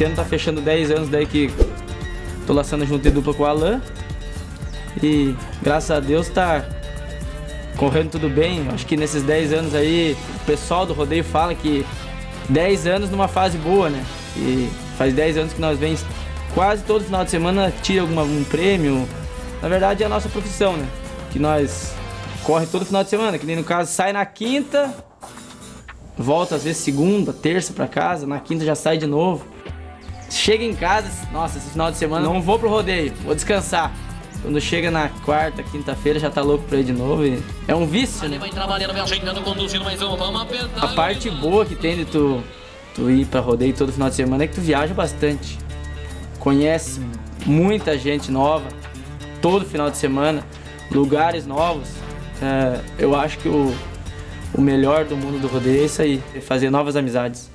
Esse ano tá fechando 10 anos daí que tô laçando junto de dupla com o Alan. E graças a Deus tá correndo tudo bem. Acho que nesses 10 anos aí, o pessoal do rodeio fala que 10 anos numa fase boa, né? E faz 10 anos que nós vem quase todo final de semana tira algum um prêmio. Na verdade é a nossa profissão, né? Que nós corre todo final de semana, que nem no caso sai na quinta, volta às vezes segunda, terça para casa, na quinta já sai de novo. Chega em casa, nossa, esse final de semana não vou pro rodeio, vou descansar. Quando chega na quarta, quinta-feira, já tá louco pra ir de novo. E é um vício, né? A parte boa que tem de tu, tu ir pra rodeio todo final de semana é que tu viaja bastante. Conhece muita gente nova todo final de semana, lugares novos. É, eu acho que o, o melhor do mundo do rodeio é isso aí, é fazer novas amizades.